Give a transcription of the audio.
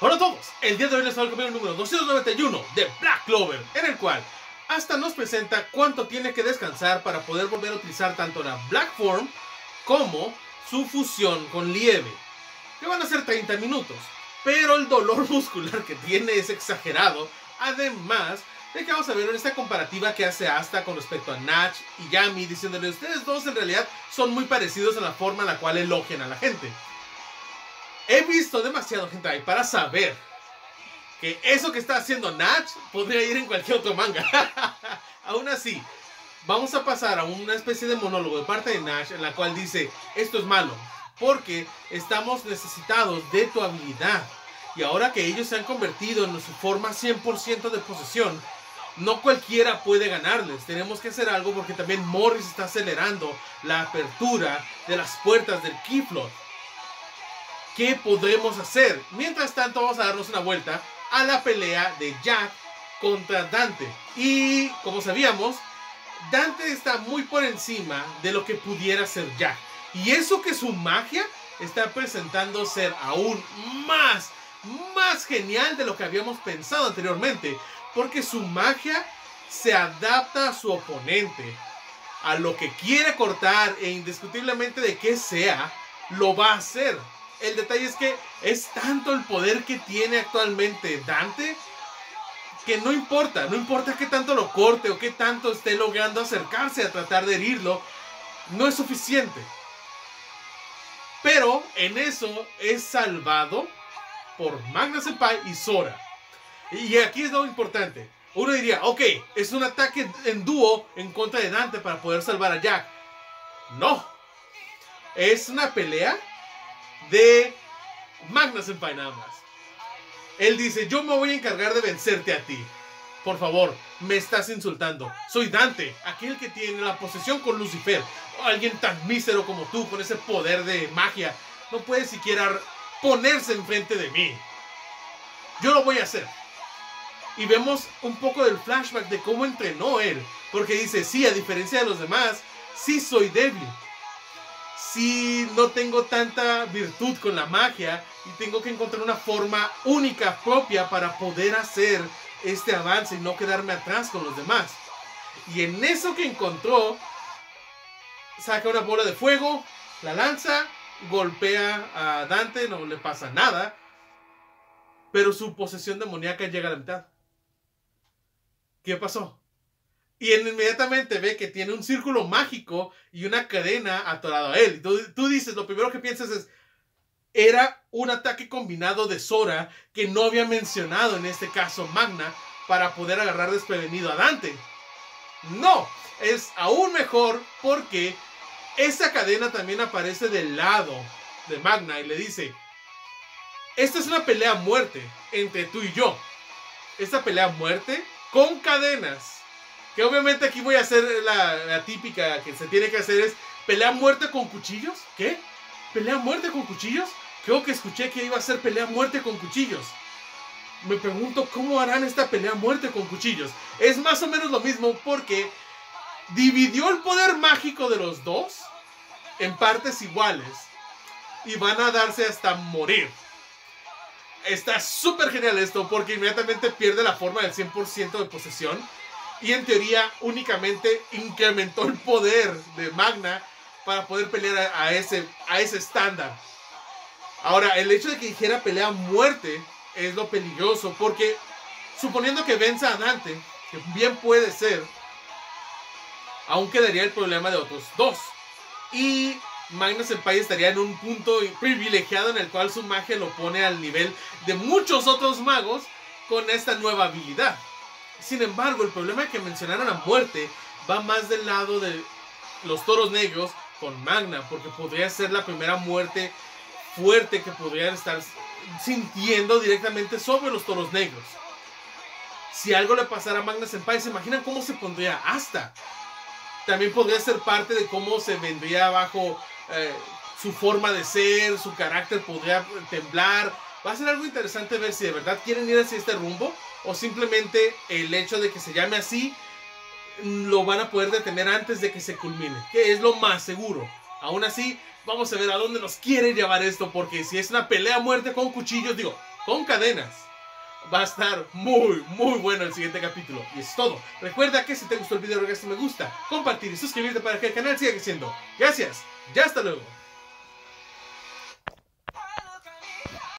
Hola a todos, el día de hoy les traigo el número 291 de Black Clover, en el cual hasta nos presenta cuánto tiene que descansar para poder volver a utilizar tanto la Black Form como su fusión con Lieve, que van a ser 30 minutos, pero el dolor muscular que tiene es exagerado, además de que vamos a ver en esta comparativa que hace Asta con respecto a Natch y Yami, diciéndole ustedes dos en realidad son muy parecidos en la forma en la cual elogian a la gente. He visto demasiado gente ahí para saber que eso que está haciendo Natch podría ir en cualquier otro manga. Aún así, vamos a pasar a una especie de monólogo de parte de Nash en la cual dice, esto es malo, porque estamos necesitados de tu habilidad. Y ahora que ellos se han convertido en su forma 100% de posesión, no cualquiera puede ganarles. Tenemos que hacer algo porque también Morris está acelerando la apertura de las puertas del Keyflow. ¿Qué podremos hacer? Mientras tanto, vamos a darnos una vuelta a la pelea de Jack contra Dante. Y como sabíamos, Dante está muy por encima de lo que pudiera ser Jack. Y eso que su magia está presentando ser aún más, más genial de lo que habíamos pensado anteriormente. Porque su magia se adapta a su oponente. A lo que quiere cortar e indiscutiblemente de que sea, lo va a hacer. El detalle es que es tanto el poder que tiene actualmente Dante que no importa, no importa qué tanto lo corte o qué tanto esté logrando acercarse a tratar de herirlo, no es suficiente. Pero en eso es salvado por Magna Senpai y Sora. Y aquí es lo importante. Uno diría, ok, es un ataque en dúo en contra de Dante para poder salvar a Jack. No. Es una pelea de nada más. Él dice, yo me voy a encargar de vencerte a ti. Por favor, me estás insultando. Soy Dante, aquel que tiene la posesión con Lucifer. Alguien tan mísero como tú, con ese poder de magia, no puede siquiera ponerse enfrente de mí. Yo lo voy a hacer. Y vemos un poco del flashback de cómo entrenó él. Porque dice, sí, a diferencia de los demás, sí soy débil si no tengo tanta virtud con la magia y tengo que encontrar una forma única, propia para poder hacer este avance y no quedarme atrás con los demás. Y en eso que encontró, saca una bola de fuego, la lanza, golpea a Dante, no le pasa nada, pero su posesión demoníaca llega a la mitad. ¿Qué pasó? Y inmediatamente ve que tiene un círculo mágico y una cadena atorado a él. Tú, tú dices, lo primero que piensas es, era un ataque combinado de Sora que no había mencionado en este caso Magna para poder agarrar desprevenido a Dante. No, es aún mejor porque esa cadena también aparece del lado de Magna y le dice, esta es una pelea a muerte entre tú y yo. Esta pelea a muerte con cadenas que obviamente aquí voy a hacer la, típica que se tiene que hacer es pelea muerte con cuchillos. ¿Qué? ¿Pelea muerte con cuchillos? Creo que escuché que iba a ser pelea muerte con cuchillos. Me pregunto cómo harán esta pelea muerte con cuchillos. Es más o menos lo mismo porque dividió el poder mágico de los dos en partes iguales. Y van a darse hasta morir. Está súper genial esto porque inmediatamente pierde la forma del 100% de posesión y en teoría únicamente incrementó el poder de Magna para poder pelear a, ese, a ese estándar. Ahora, el hecho de que dijera pelea a muerte es lo peligroso, porque suponiendo que venza a Dante, que bien puede ser, aún quedaría el problema de otros dos. Y Magna Senpai estaría en un punto privilegiado en el cual su magia lo pone al nivel de muchos otros magos con esta nueva habilidad. Sin embargo, el problema que mencionaron a muerte va más del lado de los toros negros con Magna, porque podría ser la primera muerte fuerte que podrían estar sintiendo directamente sobre los toros negros. Si algo le pasara a Magna Senpai, ¿se imaginan cómo se pondría hasta? También podría ser parte de cómo se vendría bajo eh, su forma de ser, su carácter podría temblar. Va a ser algo interesante ver si de verdad quieren ir hacia este rumbo o simplemente el hecho de que se llame así lo van a poder detener antes de que se culmine, que es lo más seguro. Aún así, vamos a ver a dónde nos quiere llevar esto, porque si es una pelea a muerte con cuchillos, digo, con cadenas. Va a estar muy, muy bueno el siguiente capítulo. Y es todo. Recuerda que si te gustó el video, regálame me gusta, compartir y suscribirte para que el canal siga creciendo. Gracias. Ya hasta luego.